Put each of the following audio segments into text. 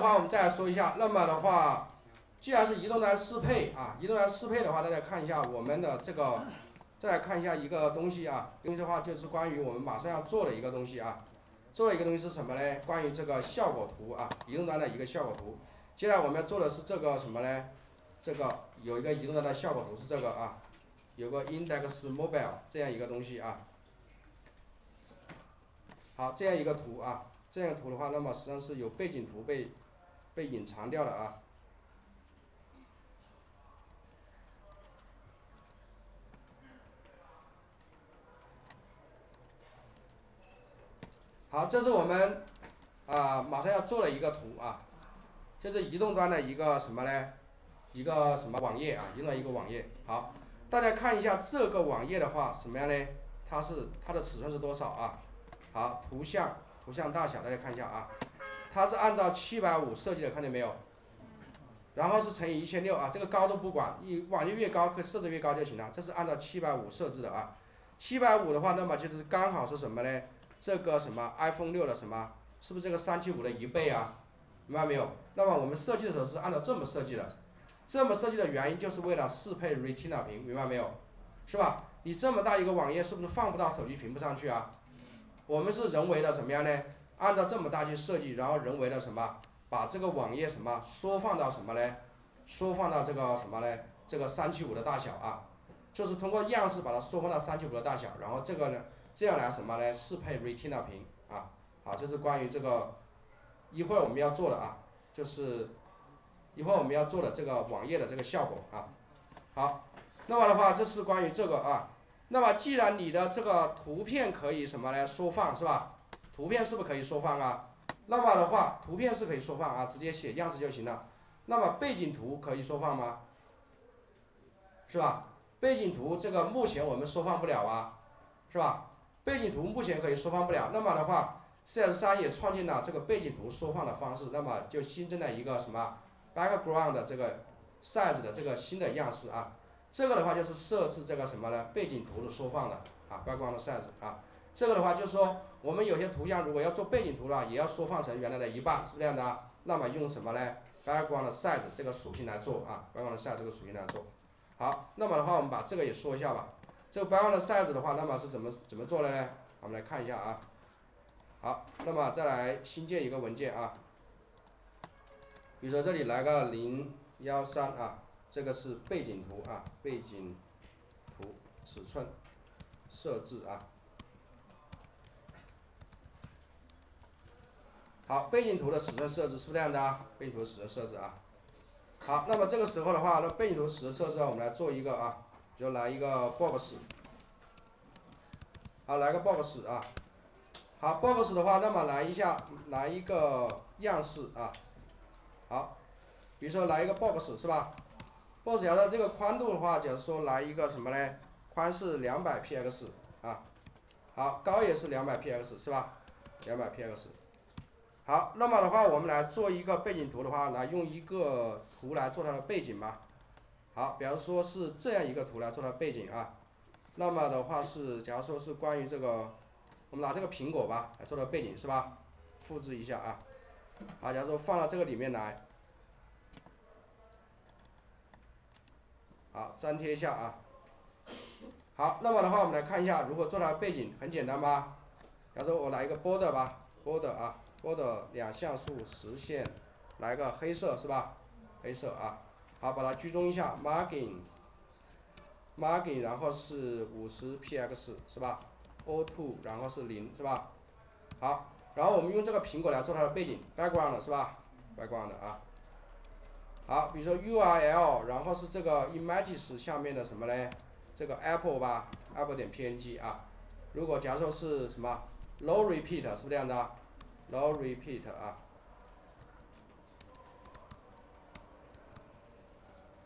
的话我们再来说一下，那么的话既然是移动端适配啊，移动端适配的话，大家看一下我们的这个再来看一下一个东西啊，东西的话就是关于我们马上要做的一个东西啊，做的一个东西是什么嘞？关于这个效果图啊，移动端的一个效果图。接下来我们要做的是这个什么嘞？这个有一个移动端的效果图是这个啊，有个 index mobile 这样一个东西啊。好，这样一个图啊，这样图的话，那么实际上是有背景图被被隐藏掉了啊。好，这是我们啊马上要做的一个图啊，这是移动端的一个什么呢？一个什么网页啊，移动端一个网页，好，大家看一下这个网页的话什么样呢？它是它的尺寸是多少啊？好，图像图像大小大家看一下啊，它是按照七百五设计的，看见没有？然后是乘以一千六啊，这个高度不管，你网页越高可以设置越高就行了，这是按照七百五设置的啊，七百五的话那么就是刚好是什么嘞？这个什么 iPhone 六的什么？是不是这个三七五的一倍啊？明白没有？那么我们设计的时候是按照这么设计的，这么设计的原因就是为了适配 Retina 屏，明白没有？是吧？你这么大一个网页是不是放不到手机屏幕上去啊？我们是人为的怎么样呢？按照这么大去设计，然后人为的什么？把这个网页什么缩放到什么嘞？缩放到这个什么嘞？这个三七五的大小啊，就是通过样式把它缩放到三七五的大小，然后这个呢，这样来什么嘞？适配 Retina 屏啊，好，这是关于这个一会儿我们要做的啊，就是一会儿我们要做的这个网页的这个效果啊，好，那么的话这是关于这个啊。那么既然你的这个图片可以什么嘞缩放是吧？图片是不是可以缩放啊？那么的话图片是可以缩放啊，直接写样式就行了。那么背景图可以缩放吗？是吧？背景图这个目前我们缩放不了啊，是吧？背景图目前可以缩放不了，那么的话 CS 三也创建了这个背景图缩放的方式，那么就新增了一个什么 background 的这个 size 的这个新的样式啊。这个的话就是设置这个什么呢？背景图的缩放的啊，background size 啊，这个的话就是说我们有些图像如果要做背景图的话，也要缩放成原来的一半，是这样的，那么用什么呢？background size 这个属性来做啊，background size 这个属性来做。好，那么的话我们把这个也说一下吧。这个 background size 的话，那么是怎么怎么做的呢？我们来看一下啊。好，那么再来新建一个文件啊。比如说这里来个零幺三啊。这个是背景图啊，背景图尺寸设置啊。好，背景图的尺寸设置是不这样的啊，背景图尺寸设置啊。好，那么这个时候的话，那背景图尺寸设置我们来做一个啊，就来一个 box。好，来个 box 啊。好，box 的话，那么来一下，来一个样式啊。好，比如说来一个 box 是吧？box 假设这个宽度的话，假如说来一个什么嘞？宽是两百 px 啊，好，高也是两百 px 是吧？两百 px。好，那么的话我们来做一个背景图的话，来用一个图来做它的背景吧。好，比方说是这样一个图来做它背景啊。那么的话是，假如说是关于这个，我们拿这个苹果吧来做它背景是吧？复制一下啊。好，假如说放到这个里面来。好，粘贴一下啊。好，那么的话我们来看一下，如果做它的背景很简单吧？假如说我来一个 border 吧，border 啊，border 两像素实线，来个黑色是吧？黑色啊。好，把它居中一下，margin，margin 然后是五十 px 是吧？auto 然后是零是吧？好，然后我们用这个苹果来做它的背景，background 是吧？background 啊。好，比如说 URL，然后是这个 images 下面的什么嘞？这个 apple 吧，apple 点 png 啊。如果假如说是什么 no repeat 是不是这样的？no repeat 啊。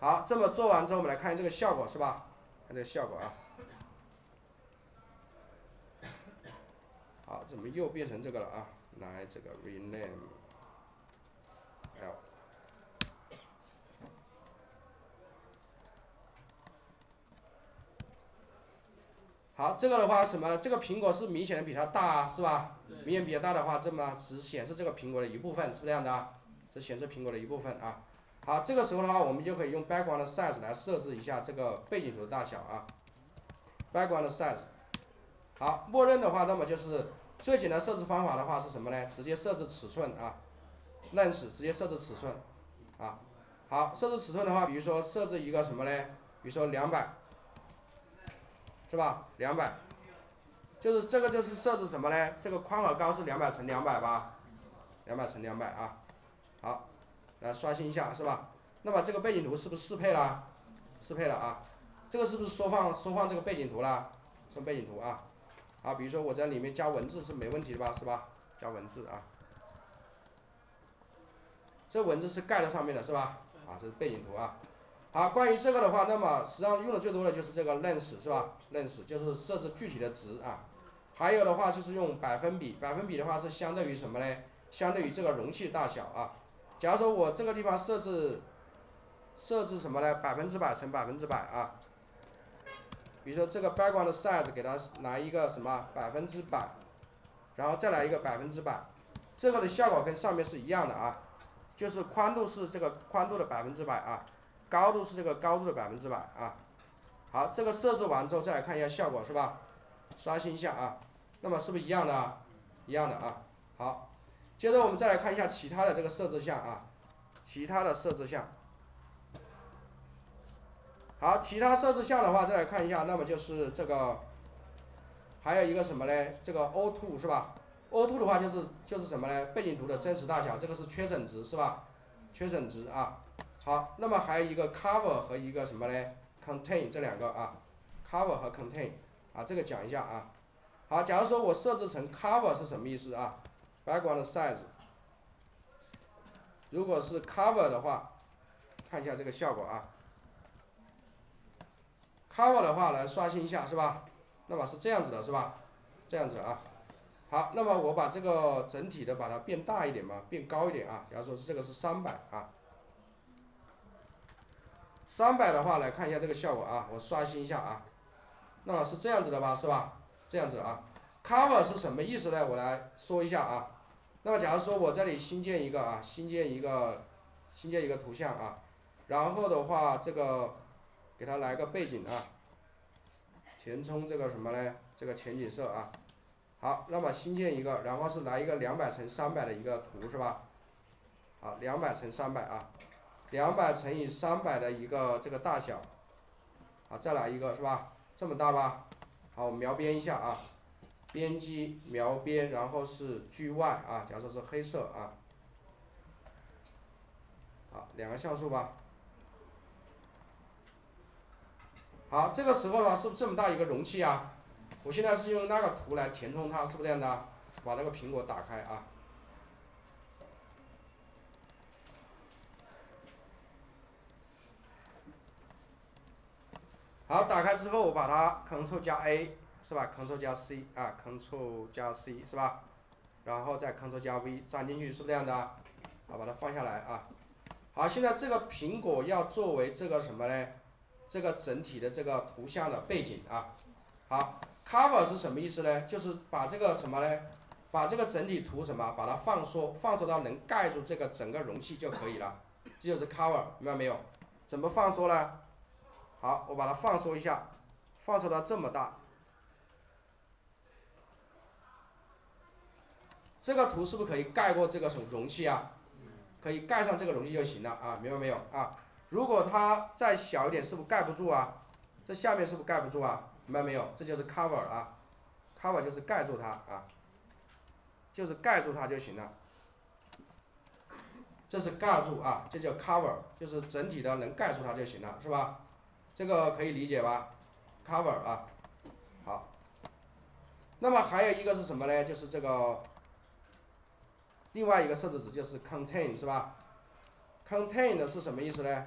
好，这么做完之后，我们来看这个效果是吧？看这个效果啊。好，怎么又变成这个了啊？来，这个 rename。好，这个的话什么？这个苹果是明显的比它大，啊是吧？明显比较大的话，这么只显示这个苹果的一部分，是这样的。啊，只显示苹果的一部分啊。好，这个时候的话，我们就可以用 background size 来设置一下这个背景图的大小啊。background size，好，默认的话，那么就是最简单设置方法的话是什么呢？直接设置尺寸啊，length 直接设置尺寸啊。好，设置尺寸的话，比如说设置一个什么呢？比如说两百，是吧？两百，就是这个就是设置什么呢？这个宽和高是两百乘两百吧？两百乘两百啊。好，来刷新一下是吧？那么这个背景图是不是适配了？适配了啊。这个是不是缩放缩放这个背景图了？是背景图啊。好，比如说我在里面加文字是没问题的吧？是吧？加文字啊。这文字是盖在上面的是吧？啊，这是背景图啊。好，关于这个的话，那么实际上用的最多的就是这个 lens 是吧 lens 就是设置具体的值啊。还有的话就是用百分比，百分比的话是相对于什么呢？相对于这个容器大小啊。假如说我这个地方设置设置什么呢？百分之百乘百分之百啊。比如说这个 background size 给它来一个什么百分之百，然后再来一个百分之百，这个的效果跟上面是一样的啊。就是宽度是这个宽度的百分之百啊，高度是这个高度的百分之百啊。好，这个设置完之后再来看一下效果是吧？刷新一下啊，那么是不是一样的？啊一样的啊。好，接着我们再来看一下其他的这个设置项啊，其他的设置项。好，其他设置项的话再来看一下，那么就是这个，还有一个什么嘞？这个 O two 是吧？O two 的话就是就是什么呢？背景图的真实大小，这个是缺省值是吧？缺省值啊。好，那么还有一个 cover 和一个什么呢？contain 这两个啊，cover 和 contain 啊，这个讲一下啊。好，假如说我设置成 cover 是什么意思啊？background size，如果是 cover 的话，看一下这个效果啊。cover 的话来刷新一下是吧？那么是这样子的是吧？这样子啊。好，那么我把这个整体的把它变大一点嘛，变高一点啊，假如说是这个是三百啊，三百的话来看一下这个效果啊，我刷新一下啊，那么是这样子的吧，是吧？这样子啊，cover 是什么意思呢？我来说一下啊，那么假如说我这里新建一个啊，新建一个，新建一个图像啊，然后的话这个给它来个背景啊，填充这个什么呢？这个前景色啊。好，那么新建一个，然后是来一个两百乘三百的一个图是吧？好，两百乘三百啊，两百乘以三百的一个这个大小，好，再来一个是吧？这么大吧？好，我描边一下啊，编辑描边，然后是距外啊，假设是黑色啊，好，两个像素吧。好，这个时候呢，是不是这么大一个容器啊？我现在是用那个图来填充它，是不是这样的？把那个苹果打开啊。好，打开之后我把它 Ctrl 加 A 是吧？Ctrl 加 C 啊，Ctrl 加 C 是吧？然后再 Ctrl 加 V 粘进去，是不是这样的？好，把它放下来啊。好，现在这个苹果要作为这个什么呢？这个整体的这个图像的背景啊。好。cover 是什么意思呢？就是把这个什么呢？把这个整体图什么？把它放缩，放缩到能盖住这个整个容器就可以了。这就是 cover，明白没有？怎么放缩呢？好，我把它放缩一下，放缩到这么大。这个图是不是可以盖过这个容容器啊？可以盖上这个容器就行了啊，明白没有啊？如果它再小一点，是不是盖不住啊？这下面是不是盖不住啊？明白没有？这就是 cover 啊，cover 就是盖住它啊，就是盖住它就行了。这是盖住啊，这叫 cover，就是整体的能盖住它就行了，是吧？这个可以理解吧？cover 啊，好。那么还有一个是什么呢？就是这个另外一个设置值就是 contain 是吧？contain 的是什么意思呢？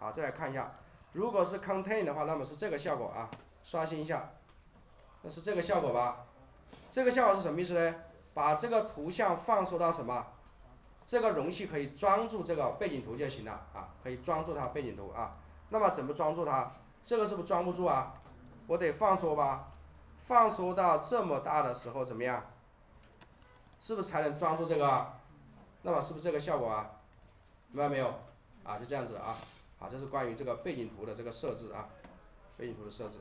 好，再来看一下，如果是 contain 的话，那么是这个效果啊。刷新一下，那是这个效果吧？这个效果是什么意思呢？把这个图像放缩到什么？这个容器可以装住这个背景图就行了啊，可以装住它背景图啊。那么怎么装住它？这个是不是装不住啊？我得放缩吧？放缩到这么大的时候怎么样？是不是才能装住这个？那么是不是这个效果啊？明白没有？啊就这样子啊，好这是关于这个背景图的这个设置啊，背景图的设置，